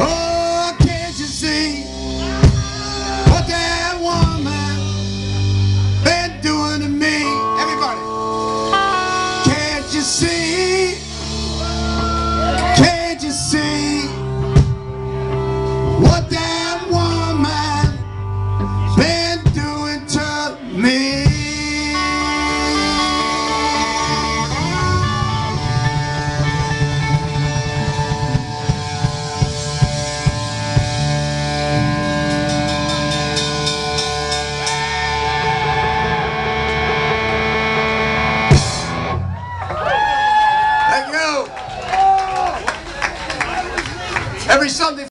Oh, can't you see what that woman been doing to me? Everybody, can't you see? Can't you see what that